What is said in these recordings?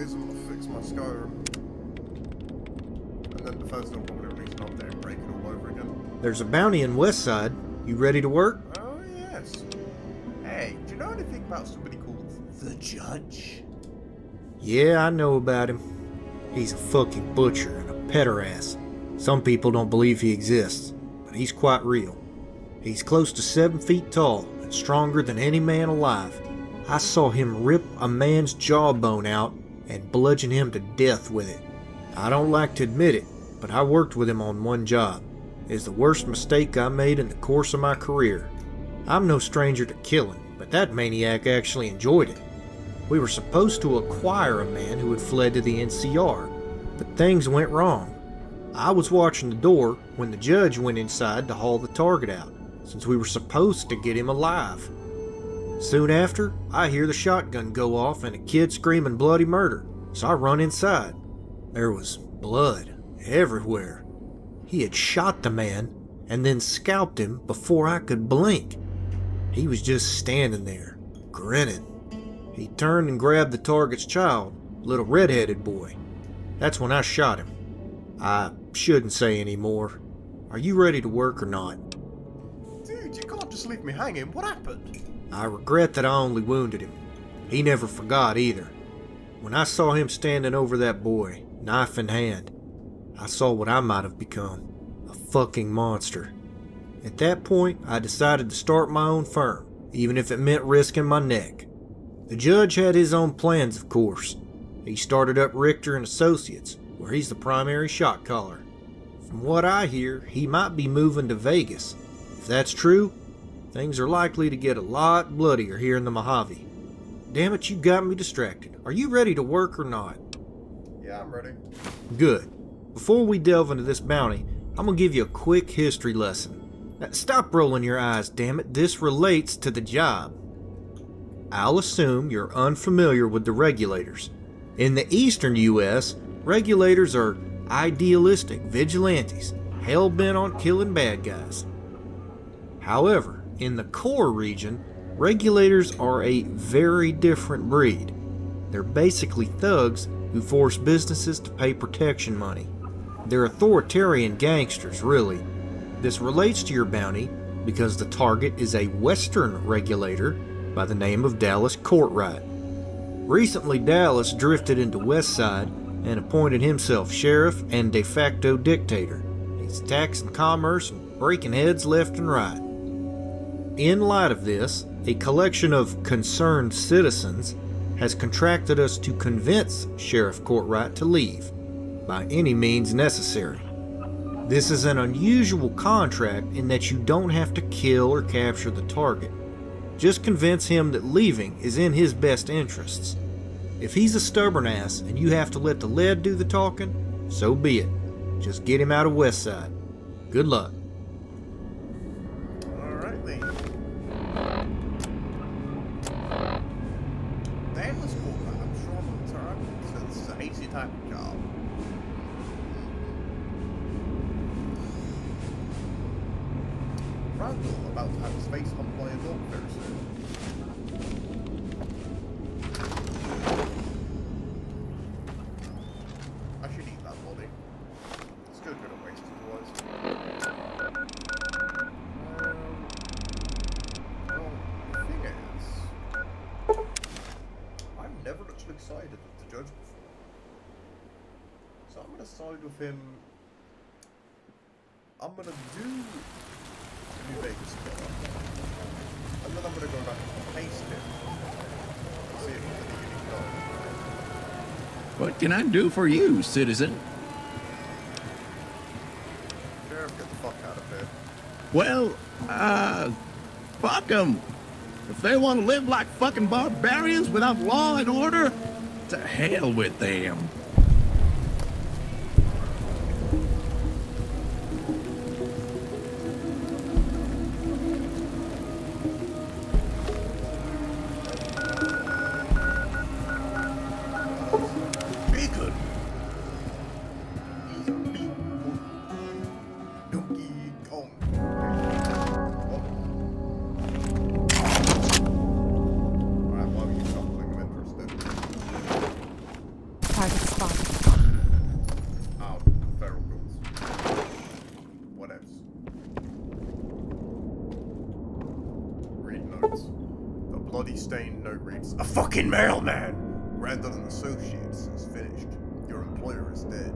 days, I'm gonna fix my Skyrim. And then the first will probably release an update and break it all over again. There's a bounty in Westside. You ready to work? Oh, yes. Hey, do you know anything about somebody called the Judge? Yeah, I know about him. He's a fucking butcher and a pederass. Some people don't believe he exists, but he's quite real. He's close to seven feet tall and stronger than any man alive. I saw him rip a man's jawbone out and bludgeon him to death with it. I don't like to admit it, but I worked with him on one job. It is the worst mistake I made in the course of my career. I'm no stranger to killing, but that maniac actually enjoyed it. We were supposed to acquire a man who had fled to the NCR, but things went wrong. I was watching the door when the judge went inside to haul the target out, since we were supposed to get him alive. Soon after, I hear the shotgun go off and a kid screaming bloody murder, so I run inside. There was blood everywhere. He had shot the man and then scalped him before I could blink. He was just standing there, grinning. He turned and grabbed the target's child, little red-headed boy. That's when I shot him. I shouldn't say any more. Are you ready to work or not? Dude, you can't just leave me hanging. What happened? I regret that I only wounded him. He never forgot either. When I saw him standing over that boy, knife in hand, I saw what I might have become a fucking monster. At that point, I decided to start my own firm, even if it meant risking my neck. The judge had his own plans, of course. He started up Richter and Associates, where he's the primary shot caller. From what I hear, he might be moving to Vegas. If that's true, things are likely to get a lot bloodier here in the Mojave. Damn it, you got me distracted. Are you ready to work or not? Yeah, I'm ready. Good. Before we delve into this bounty, I'm gonna give you a quick history lesson. Now, Stop rolling your eyes, damn it. This relates to the job. I'll assume you're unfamiliar with the regulators. In the eastern U.S., regulators are idealistic vigilantes, hell bent on killing bad guys. However, in the core region, regulators are a very different breed. They're basically thugs who force businesses to pay protection money. They're authoritarian gangsters, really. This relates to your bounty because the target is a Western regulator by the name of Dallas Courtright. Recently, Dallas drifted into Westside and appointed himself sheriff and de facto dictator. He's taxing commerce and breaking heads left and right. In light of this, a collection of concerned citizens has contracted us to convince Sheriff Courtright to leave by any means necessary. This is an unusual contract in that you don't have to kill or capture the target. Just convince him that leaving is in his best interests. If he's a stubborn ass and you have to let the lead do the talking, so be it. Just get him out of Westside. Good luck. Type of job. Randall about to have his face humped by a dog very soon. I should eat that body. Still gonna waste it otherwise. Um, judge I'm gonna side with him. I'm gonna do New Vegas. And then I'm gonna go back and paste him. See if he's a unique dog. What can I do for you, citizen? Sheriff, get the fuck out of here. Well, uh, fuck them. If they want to live like fucking barbarians without law and order, to hell with them. Mailman! Randall and Associates is finished. Your employer is dead.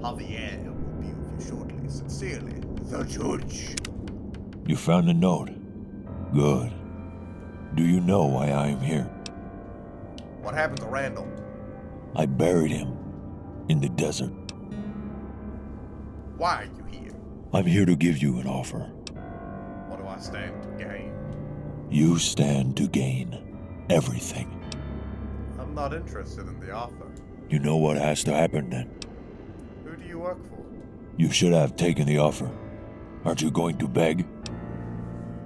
Javier will be with you shortly. Sincerely, the judge. You found the note. Good. Do you know why I am here? What happened to Randall? I buried him in the desert. Why are you here? I'm here to give you an offer. What do I stand to gain? You stand to gain everything. I'm not interested in the offer. You know what has to happen then. Who do you work for? You should have taken the offer. Aren't you going to beg?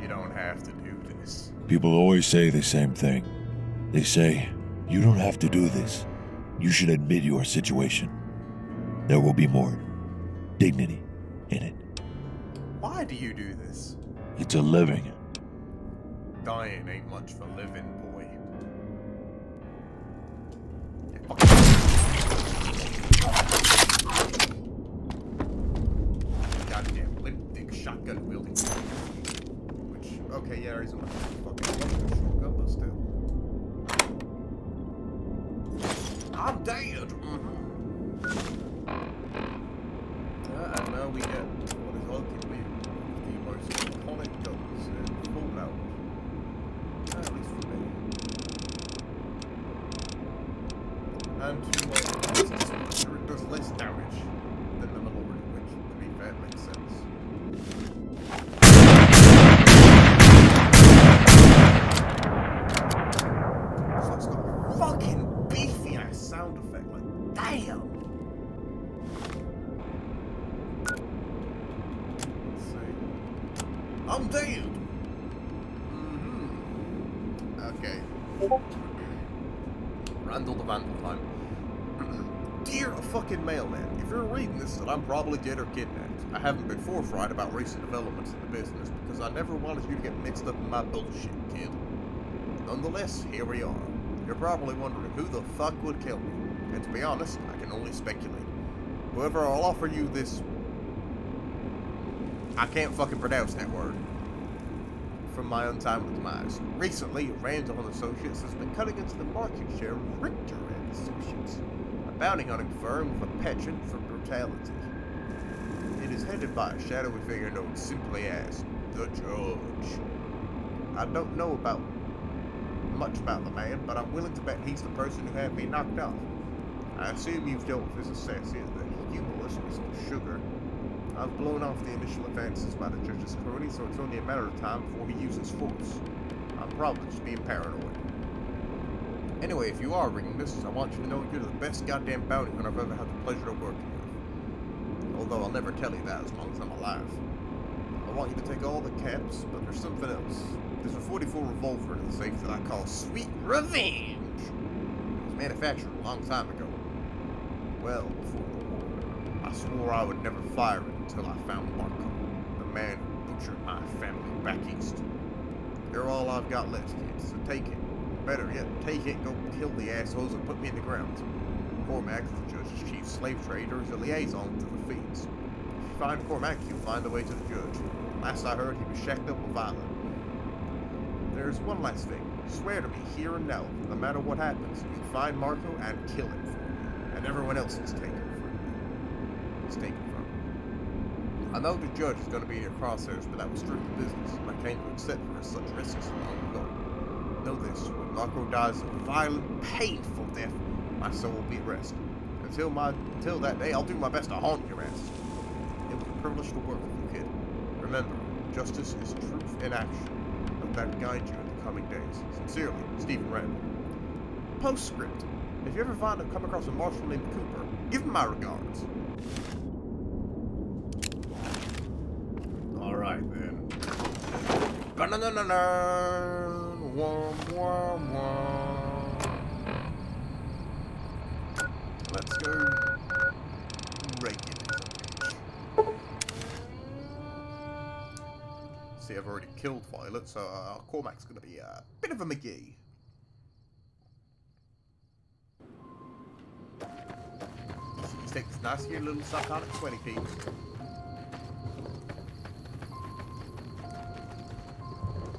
You don't have to do this. People always say the same thing. They say, you don't have to do this. You should admit your situation. There will be more dignity in it. Why do you do this? It's a living. Dying ain't much for living, boy. Okay, yeah, he's on fucking fucking shotgun, but still. I'm dead! Mm-hmm. Forthright about recent developments in the business because I never wanted you to get mixed up in my bullshit, kid. Nonetheless, here we are. You're probably wondering who the fuck would kill me. And to be honest, I can only speculate. Whoever will offer you this... I can't fucking pronounce that word. From my untimely demise. Recently, Randall and Associates has been cutting into the market share of Richter and Associates, a bounty hunting firm with a penchant for brutality. Is headed by a shadowy figure known simply as the Judge. I don't know about much about the man, but I'm willing to bet he's the person who had me knocked off. I assume you've dealt with his assassin, the humorless Mr. Sugar. I've blown off the initial advances by the judge's crony, so it's only a matter of time before he uses force. I'm probably just being paranoid. Anyway, if you are reading this, I want you to know you're the best goddamn bounty hunter I've ever had the pleasure of working. I'll never tell you that as long as I'm alive. I want you to take all the caps, but there's something else. There's a 44 revolver in the safe that I call Sweet Revenge. It was manufactured a long time ago. Well before the war. I swore I would never fire it until I found Marco, the man who butchered my family back east. They're all I've got left, kids, so take it. Better yet, take it go kill the assholes and put me in the ground. Cormac, the judge's chief slave trader, is a liaison to the feds. If you find Cormac, you'll find the way to the judge. Last I heard, he was shacked up with Violet. There's one last thing. Swear to me, here and now, no matter what happens, you find Marco and kill him for me. And everyone else is taken from me. Is taken from me. I know the judge is going to be in your crosshairs, but that was strictly business, and I came to accept for such risks long ago. Know this, when Marco dies a violent, painful death, my soul will be at rest. Until my until that day, I'll do my best to haunt your ass. It was a privilege to work with you, kid. Remember, justice is truth in action. Let that guide you in the coming days. Sincerely, Stephen Randall. Postscript. If you ever find or come across a marshal named Cooper, give him my regards. Alright then. Ba-na-na-na-na. Wah, wah, wah. See, I've already killed Violet, so uh, Cormac's gonna be a bit of a McGee. take this here little psychotic 20 piece.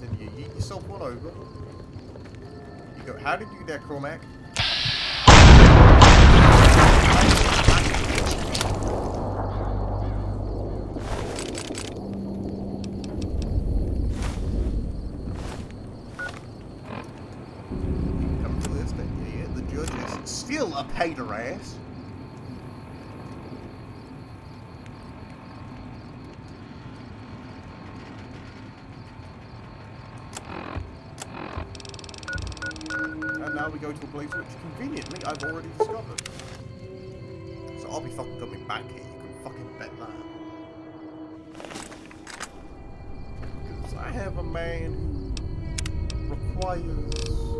Then you eat yourself one over. You go, how did you do that, Cormac? Come to this thing, yeah, yeah. The judge is a paid ass. And now we go to a place which conveniently I've already discovered. So I'll be fucking coming back here, you can fucking bet that. Because I have a man who requires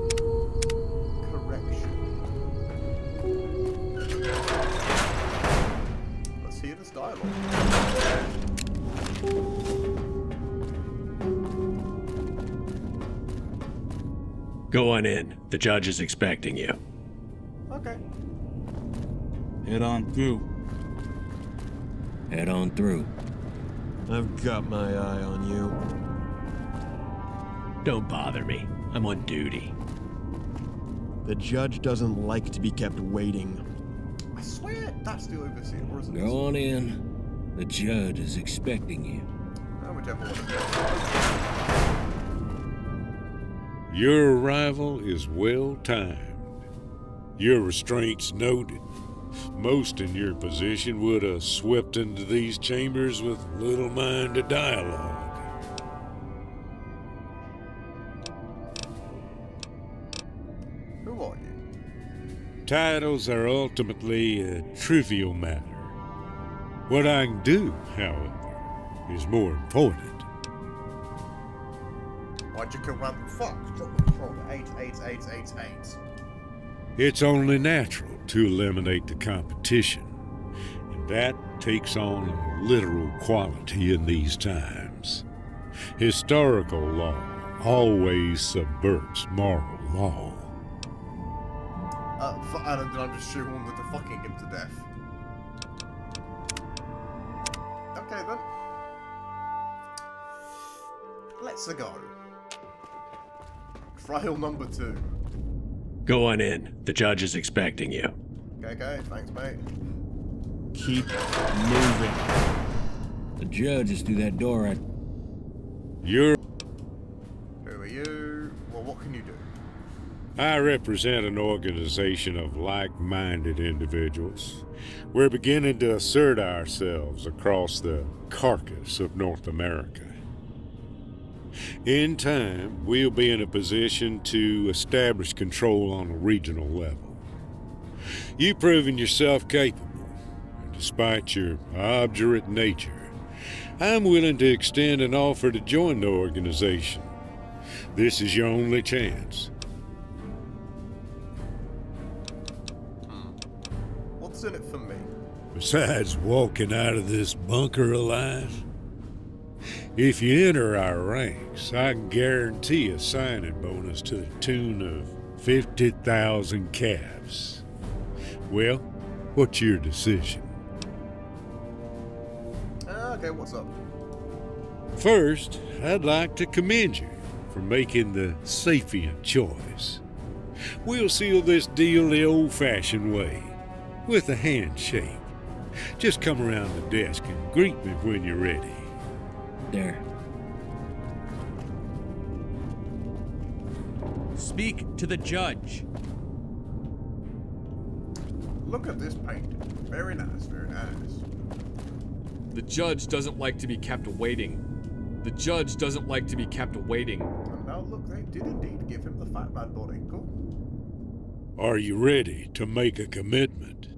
Go on in. The judge is expecting you. Okay. Head on through. Head on through. I've got my eye on you. Don't bother me. I'm on duty. The judge doesn't like to be kept waiting. I swear that's the overseer, or isn't it? Go on in. The judge is expecting you. Whichever one it is. Your arrival is well timed. Your restraints noted. Most in your position would have swept into these chambers with little mind to dialogue. Titles are ultimately a trivial matter. What I can do, however, is more important. Why'd you come round fuck? Control 88888. It's only natural to eliminate the competition, and that takes on a literal quality in these times. Historical law always subverts moral law. Uh, f- and then I'm just shoehorned into fucking him to death. Okay then. Let's go. Trial number two. Go on in. The judge is expecting you. Okay, okay, thanks mate. Keep moving. The judge is through that door. I... You're I represent an organization of like minded individuals. We're beginning to assert ourselves across the carcass of North America. In time, we'll be in a position to establish control on a regional level. You've proven yourself capable, and despite your obdurate nature, I'm willing to extend an offer to join the organization. This is your only chance. Besides walking out of this bunker alive, if you enter our ranks, I can guarantee a signing bonus to the tune of 50,000 calves. Well, what's your decision? Okay, what's up? First, I'd like to commend you for making the sapient choice. We'll seal this deal the old fashioned way, with a handshake. Just come around the desk and greet me when you're ready. There. Speak to the judge. Look at this painting. Very nice, very nice. The judge doesn't like to be kept waiting. The judge doesn't like to be kept waiting. And now look, they did indeed give him the fat man body. Are you ready to make a commitment?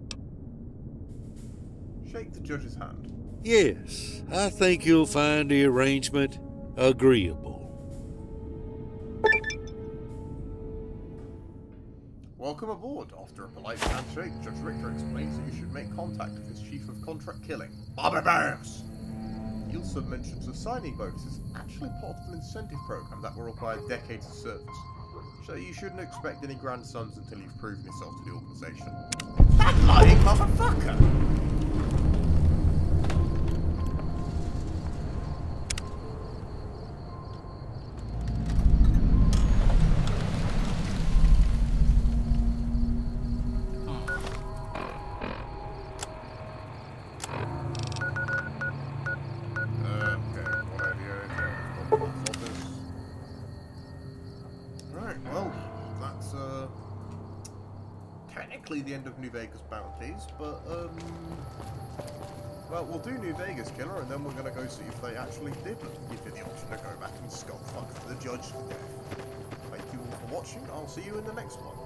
Shake the judge's hand. Yes, I think you'll find the arrangement agreeable. Welcome aboard. After a polite handshake, Judge Richter explains that you should make contact with his chief of contract killing, Bobby Bears. He also mentions the signing bonus is actually part of an incentive program that will require decades of service. So you shouldn't expect any grandsons until you've proven yourself to the organization. That lying motherfucker! The end of New Vegas bounties, but um, well, we'll do New Vegas Killer, and then we're gonna go see if they actually did give you the option to go back and skull fuck the judge to death. Thank you all for watching. I'll see you in the next one.